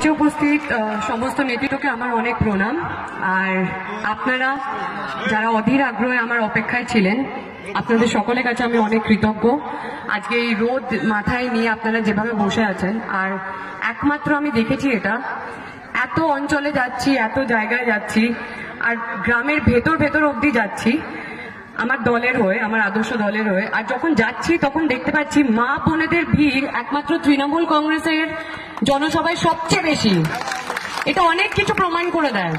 মঞ্চে উপস্থিত সমস্ত নেতৃত্বকে আমার অনেক প্রণাম। আর আপনারা যারা অধীর আগ্রহে আমার অপেক্ষায় ছিলেন, আপনাদের সকলের কাছে আমি অনেক কৃতজ্ঞ। আজকে এই রোদ মাথায় নিয়ে আপনারা যেভাবে বসে আছেন, আর একমাত্র আমি দেখেছি এটা, এত অঞ্চলে যাচ্ছি, এত জায়গায় যাচ্ছি, আর গ্রামের ভেতর ভেতর অবধি যাচ্ছি, আমার দলের হয়ে, আমার আদর্শ দলের হয়ে। আর যখন যাচ্ছি, তখন দেখতে পাচ্ছি মা বোনেদের ভিড়, একমাত্র তৃণমূল কংগ্রেসের জনসভায় সবচেয়ে বেশি। এটা অনেক কিছু প্রমাণ করে দেয়।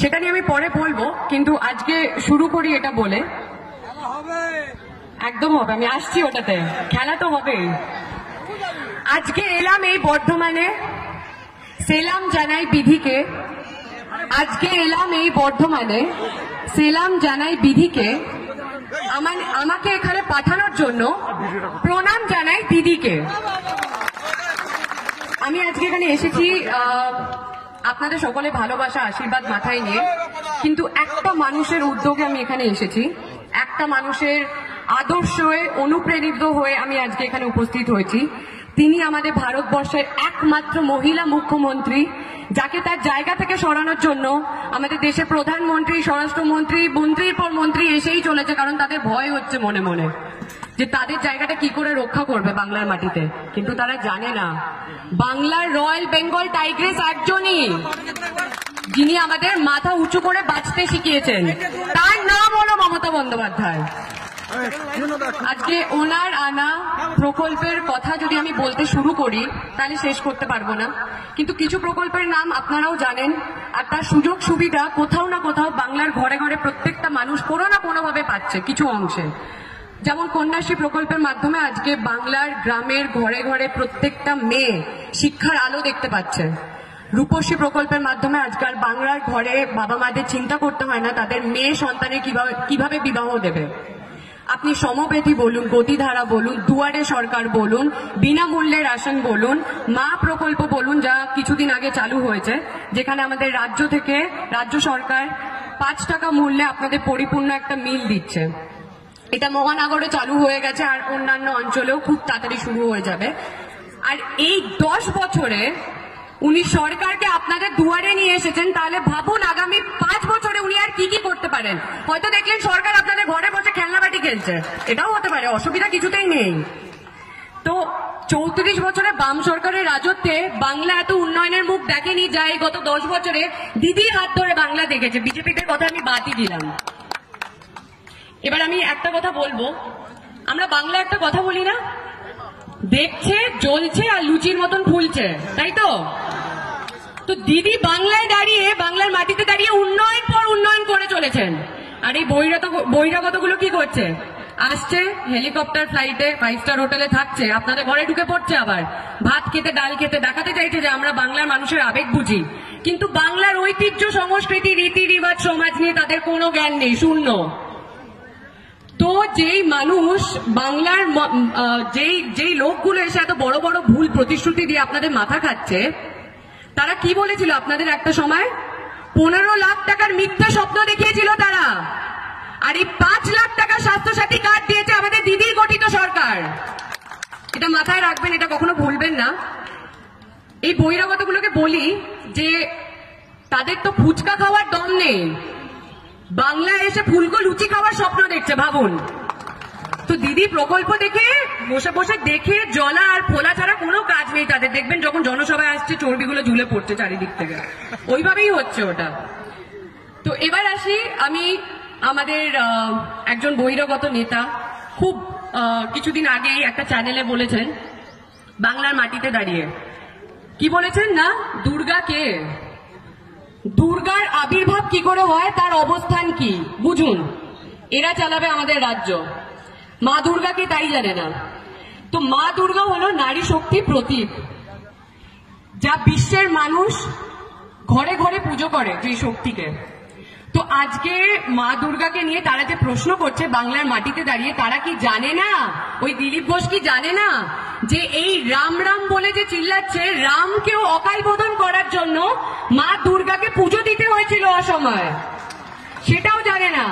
সেটা নিয়ে আমি পরে বলব, কিন্তু আজকে শুরু করি এটা বলে। একদম হবে, আমি আসছি ওটাতে। খেলা তো হবেই। আজকে এলাম এই বর্ধমানে। সেলাম জানাই বিধিকে। আজকে এলাম এই বর্ধমানে। সেলাম জানাই বিধিকে। আমাকে এখানে পাঠানোর জন্য প্রণাম জানাই দিদিকে। আমি আজকে এখানে এসেছি আপনাদের সকলে ভালোবাসা, আশীর্বাদ মাথায় নিয়ে। কিন্তু একটা মানুষের উদ্যোগে আমি এখানে এসেছি। একটা মানুষের আদর্শে অনুপ্রেরিত হয়ে আমি আজকে এখানে উপস্থিত হয়েছি। তিনি আমাদের ভারতবর্ষের একমাত্র মহিলা মুখ্যমন্ত্রী, যাকে তার জায়গা থেকে সরানোর জন্য আমাদের দেশের প্রধানমন্ত্রী, স্বরাষ্ট্রমন্ত্রী, মন্ত্রীর পর মন্ত্রী এসেই চলেছে, কারণ তাদের ভয় হচ্ছে মনে মনে। যে তাদের জায়গাটা কি করে রক্ষা করবে বাংলার মাটিতে? কিন্তু তারা জানে না। বাংলার রয়্যাল বেঙ্গল টাইগ্রেস একজনই যিনি আমাদের মাথা উঁচু করে বাঁচতে শিখিয়েছেন। তার নাম হলো মমতা বন্দ্যোপাধ্যায়। আজকে ওনার আনা প্রকল্পের কথা যদি আমি বলতে শুরু করি, তাহলে শেষ করতে পারব না। কিন্তু কিছু প্রকল্পের নাম আপনারাও জানেন, আর তার সুযোগ সুবিধা কোথাও না কোথাও বাংলার ঘরে ঘরে প্রত্যেকটা মানুষ কোনো না কোনোভাবে পাচ্ছে, কিছু অংশে। যেমন কন্যাশ্রী প্রকল্পের মাধ্যমে আজকে বাংলার গ্রামের ঘরে ঘরে প্রত্যেকটা মেয়ে শিক্ষার আলো দেখতে পাচ্ছে। রূপশ্রী প্রকল্পের মাধ্যমে আজকাল বাংলার ঘরে বাবা মাদের চিন্তা করতে হয় না, তাদের মেয়ে সন্তানের কীভাবে কীভাবে বিবাহ দেবে। আপনি সমবেধি বলুন, গতিধারা বলুন, দুয়ারে সরকার বলুন, বিনামূল্যে রাশন বলুন, মা প্রকল্প বলুন যা কিছুদিন আগে চালু হয়েছে, যেখানে আমাদের রাজ্য থেকে রাজ্য সরকার পাঁচ টাকা মূল্যে আপনাদের পরিপূর্ণ একটা মিল দিচ্ছে। এটা মহানগরে চালু হয়ে গেছে আর অন্যান্য অঞ্চলেও খুব তাড়াতাড়ি শুরু হয়ে যাবে। আর এই দশ বছরে উনি সরকারকে আপনাদের দুয়ারে নিয়ে এসেছেন, তাহলে ভাবুন আগামী পাঁচ বছরে উনি আর কি কি করতে পারেন। হয়তো দেখলেন সরকার আপনাদের ঘরে বসে খেলনাবাটি খেলছে। এটাও হতে পারে, অসুবিধা কিছুতেই নেই। তো চৌত্রিশ বছরে বাম সরকারের রাজত্বে বাংলা এত উন্নয়নের মুখ দেখেনি যা এই গত দশ বছরে দিদির হাত ধরে বাংলা দেখেছে। বিজেপিদের কথা আমি বাদই দিলাম। এবার আমি একটা কথা বলব। আমরা বাংলা একটা কথা বলি না? দেখছে, জ্বলছে আর লুচির মতন ফুলছে, তাই তো? তো দিদি বাংলায় দাঁড়িয়ে, বাংলার মাটিতে দাঁড়িয়ে উন্নয়ন পর উন্নয়ন করে চলেছেন। আর এই বহিরাগত, বহিরাগতগুলো কি করছে? আসছে হেলিকপ্টার ফ্লাইটে ফাইভ স্টার হোটেলে থাকছে, আপনাদের ঘরে ঢুকে পড়ছে আবার। ভাত খেতে, ডাল খেতে, দেখাতে চাইছে যে আমরা বাংলার মানুষের আবেগ বুঝি। কিন্তু বাংলার ঐতিহ্য, সংস্কৃতি, রীতি রিবাজ সমাজ নিয়ে তাদের কোনো জ্ঞান নেই, শূন্য। তো যেই মানুষ বাংলার যেই যেই লোকগুলো এসে এত বড় বড় ভুল প্রতিশ্রুতি দিয়ে আপনাদের মাথা খাচ্ছে, তারা কি বলেছিল আপনাদের একটা সময়? পনেরো লাখ টাকার মিথ্যা স্বপ্ন দেখিয়েছিল তারা। আর এই পাঁচ লাখ টাকা স্বাস্থ্যসাথী কার্ড দিয়েছে আমাদের দিদির গঠিত সরকার। এটা মাথায় রাখবেন, এটা কখনো ভুলবেন না। এই বহিরাগতগুলোকে বলি যে, তাদের তো ফুচকা খাওয়ার দম নেই। বাংলায় এসে ফুলকো লুচি খাওয়ার স্বপ্ন দেখছে, ভাবুন। তো দিদি, প্রকল্প দেখে, বসে বসে দেখে, জলা আর ফোলা ছাড়া কোনো কাজ নেই তাদের। দেখবেন যখন জনসভায় আসছে, চর্বিগুলো ঝুলে পড়ছে চারিদিক থেকে। ওইভাবেই হচ্ছে ওটা। তো এবার আসি আমি আমাদের একজন বহিরাগত নেতা। খুব কিছুদিন আগেই একটা চ্যানেলে বলেছেন, বাংলার মাটিতে দাঁড়িয়ে। কি বলেছেন না? দুর্গা কে? দুর্গার আবির্ভাব কি করে হয়, তার অবস্থান কি? বুঝুন। এরা চালাবে আমাদের রাজ্য। মা দুর্গা কি তাই জানে না। তো মা দুর্গা হলো নারী শক্তি প্রতীক, যা বিশ্বের মানুষ ঘরে ঘরে পুজো করে যে শক্তিকে। তো আজকে মা দুর্গাকে নিয়ে তারা যে প্রশ্ন করছে বাংলার মাটিতে দাঁড়িয়ে, তারা কি জানে না? ওই দিলীপ ঘোষ কি জানে না? যে এই রাম রাম বলে যে চিল্লাচ্ছে, রামকেও অকাল বোধন করার জন্য মা দুর্গাকে পুজো দিতে হয়েছিল অসময় সেটাও জানে না।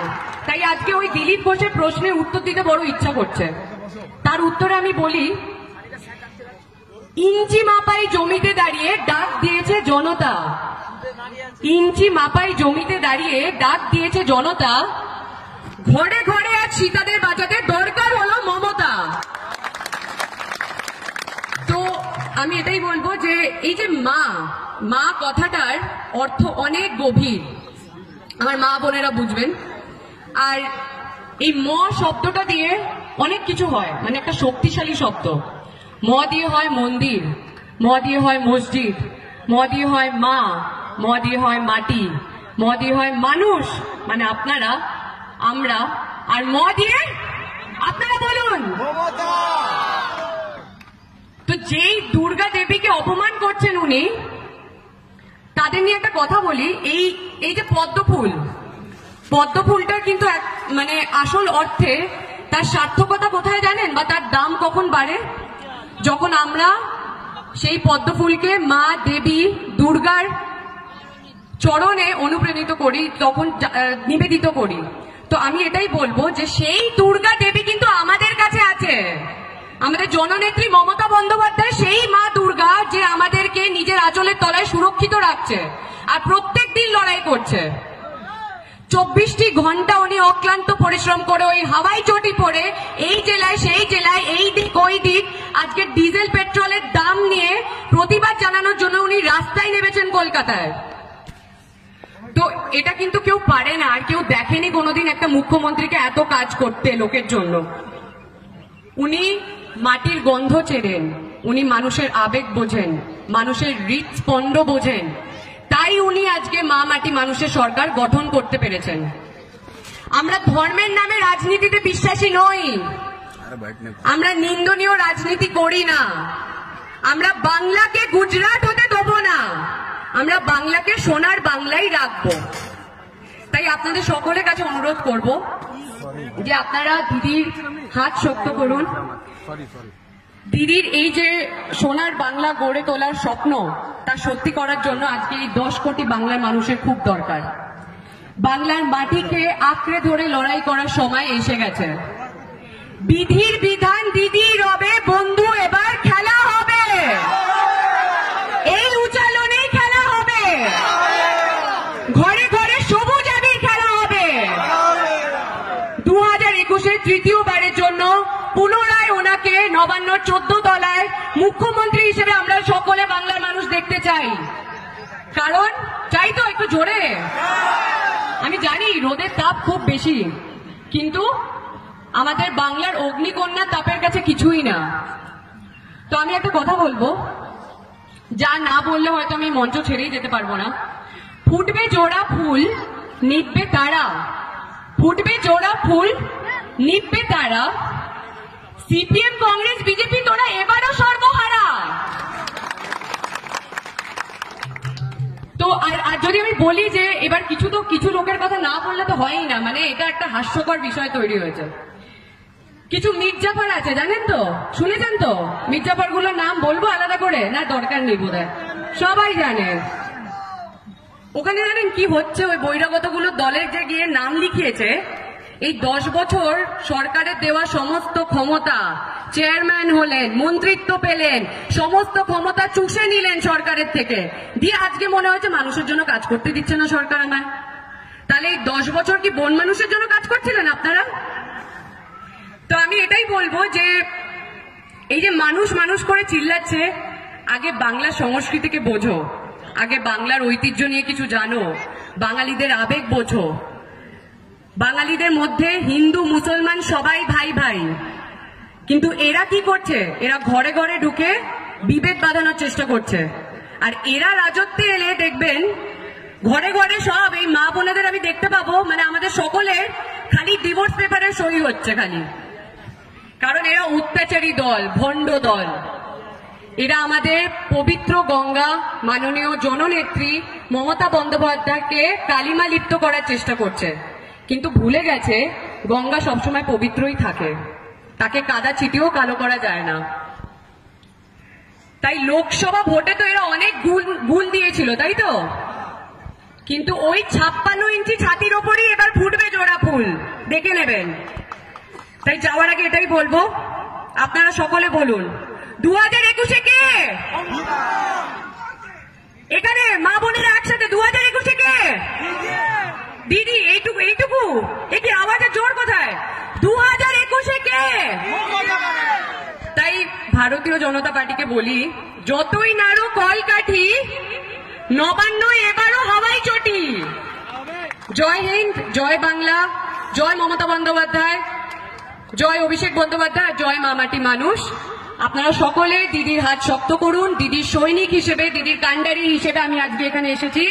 তাই আজকে ওই দিলীপ ঘোষের প্রশ্নের উত্তর দিতে বড় ইচ্ছা করছে। তার উত্তরে আমি বলি, ইঞ্চি মাপাই জমিতে দাঁড়িয়ে ডাক দিয়েছে জনতা। ইঞ্চি মাপাই জমিতে দাঁড়িয়ে ডাক দিয়েছে জনতা। ঘরে ঘরে আজ সীতাদের বাঁচাতে দরকার হলো মমতা। তো আমি এটাই বলব যে, এই যে মা মা কথাটার অর্থ অনেক গভীর। আমার মা বোনেরা বুঝবেন। আর এই ম শব্দটা দিয়ে অনেক কিছু হয় মানে একটা শক্তিশালী শব্দ। ম দিয়ে হয় মন্দির, ম দিয়ে হয় মসজিদ, ম দিয়ে হয় মা ম দিয়ে হয় মাটি ম দিয়ে হয় মানুষ। মানে আপনারা আমরা আর ম দিয়ে আপনারা বলুন। তো যেই দুর্গা দেবীকে অপমান করছেন উনি তাদের নিয়ে একটা কথা বলি। এই এই যে পদ্ম ফুল পদ্ম ফুলটার কিন্তু এক মানে আসল অর্থে তার সার্থকতা কোথায় জানেন বা তার দাম কখন বাড়ে? যখন আমরা সেই পদ্ম ফুলকে মা দেবী দুর্গার চরণে অনুপ্রাণিত করি তখন নিবেদিত করি। তো আমি এটাই বলব যে সেই দুর্গা দেবী কিন্তু আমাদের কাছে আছে। আমাদের জননেত্রী মমতা বন্দ্যোপাধ্যায় সেই মা দুর্গা যে আমাদেরকে নিজের আঁচলের তলায় সুরক্ষিত রাখছে আর প্রত্যেক দিন লড়াই করছে। চব্বিশটি ঘণ্টা উনি অক্লান্ত পরিশ্রম করে ওই হাওয়াই চটি পরে এই জেলায় সেই জেলায়, এই দিক, ওই দিক, আজকে ডিজেল, পেট্রোলের দাম নিয়ে প্রতিবাদ জানানোর জন্য উনি রাস্তায় নেমেছেন কলকাতায়। তো এটা কিন্তু কেউ পারে না আর কেউ দেখেনি কোনোদিন একটা মুখ্যমন্ত্রীকে এত কাজ করতে লোকের জন্য। উনি মাটির গন্ধ চেনেন উনি মানুষের আবেগ বোঝেন মানুষের হৃৎস্পন্দ বোঝেন। তাই উনি আজকে মা মাটি মানুষের সরকার গঠন করতে পেরেছেন। আমরা ধর্মের নামে রাজনীতিতে বিশ্বাসী নই। আমরা নিন্দনীয় রাজনীতি করি না। আমরা বাংলাকে গুজরাট হতে দেবো না। আমরা বাংলাকে সোনার বাংলাই রাখব। তাই আপনাদের সকলের কাছে অনুরোধ করব যে আপনারা দিদির হাত শক্ত করুন। দিদির এই যে সোনার বাংলা গড়ে তোলার স্বপ্ন তা সত্যি করার জন্য আজকে এই দশ কোটি বাংলার মানুষের খুব দরকার। বাংলার মাটিকে আঁকড়ে ধরে লড়াই করার সময় এসে গেছে। বিধির বিধান দিদি রবে বন্ধু এবার খেলা হবে এই উচালনেই খেলা হবে ঘরে ঘরে সবুজ আবির খেলা হবে দু হাজার একুশের তৃতীয়বারের জন্য পুনরায় ওনাকে নবান্নর চোদ্দ তলায় মুখ্যমন্ত্রী হিসেবে আমরা সকলে বাংলার মানুষ দেখতে চাই। কারণ, চাই তো একটু জোরে। আমি জানি রোদের তাপ খুব বেশি, কিন্তু আমাদের বাংলার অগ্নিকন্যা তাপের কাছে কিছুই না। তো আমি একটা কথা বলব। যা না বললে হয়তো আমি মঞ্চ ছেড়েই যেতে পারব না। ফুটবে জোড়া ফুল নিববে তারা। ফুটবে জোড়া ফুল নিববে তারা সিপিএম, কংগ্রেস, বিজেপি, তোরা এবারও সর্বহারা। তো আর আর যদি আমি বলি যে এবার কিছু তো, কিছু লোকের কথা না বললে তো হয়ই না মানে এটা একটা হাস্যকর বিষয় তৈরি হয়েছে। কিছু মির্জাফর আছে, জানেন তো? শুনেছেন তো? মির্জাফরগুলোর নাম বলব আলাদা করে? না, দরকার নেই বোধ সবাই জানে। ওখানে জানেন কি হচ্ছে? ওই বহিরাগতগুলো দলের যে গিয়ে নাম লিখিয়েছে এই দশ বছর সরকারের দেওয়া সমস্ত ক্ষমতা, চেয়ারম্যান হলেন, মন্ত্রিত্ব পেলেন, সমস্ত ক্ষমতা চুষে নিলেন সরকারের থেকে। দিয়ে আজকে মনে হয়েছে মানুষের জন্য কাজ করতে দিচ্ছে না সরকার আমায়। তাহলে এই দশ বছর কি বন মানুষের জন্য কাজ করছিলেন আপনারা? তো আমি এটাই বলব যে, এই যে মানুষ মানুষ করে চিল্লাচ্ছে, আগে বাংলা সংস্কৃতিকে বোঝো, আগে বাংলার ঐতিহ্য নিয়ে কিছু জানো, বাঙালিদের আবেগ বোঝো। বাঙালিদের মধ্যে হিন্দু, মুসলমান সবাই ভাই ভাই। কিন্তু এরা কি করছে? এরা ঘরে ঘরে ঢুকে বিভেদ বাঁধানোর চেষ্টা করছে। আর এরা রাজত্বে এলে দেখবেন, ঘরে ঘরে সব এই মা বোনেদের আমি দেখতে পাবো মানে আমাদের সকলের খালি ডিভোর্স পেপারে সই হচ্ছে খালি। কারণ এরা অত্যাচারী দল, ভণ্ড দল। এরা আমাদের পবিত্র গঙ্গা, মাননীয় জননেত্রী মমতা বন্দ্যোপাধ্যায়কে কালিমা লিপ্ত করার চেষ্টা করছে। কিন্তু ভুলে গেছে, গঙ্গা সবসময় পবিত্রই থাকে। তাকে কাদা চিটিও কালো করা যায় না। তাই লোকসভা ভোটে তো এরা অনেক গুল গুল দিয়েছিল, তাই তো? কিন্তু ওই ছাপ্পান্ন ইঞ্চি ছাতির ওপরই এবার ফুটবে জোড়া ফুল। দেখে নেবেন। তাই যাওয়ার আগে এটাই বলব। আপনারা সকলে বলুন দু হাজার একুশে কে? এখানে মা বোনেরা একসাথে দু হাজার একুশে কে? দিদি, এইটুকু এইটুকু? এ কি আওয়াজের জোর কোথায়? দু হাজার একুশে কে? তাই ভারতীয় জনতা পার্টিকে বলি, যতই নাড়ো কল কাঠি নবান্ন এবারও হাওয়াই চটি। জয় হিন্দ, জয় বাংলা, জয় মমতা বন্দ্যোপাধ্যায়, জয় অভিষেক বন্দ্যোপাধ্যায় জয় মামাটি মানুষ। আপনারা সকলে দিদির হাত শক্ত করুন, দিদির সৈনিক হিসেবে, দিদির কান্ডারি হিসেবে আমি আজকে এখানে এসেছি।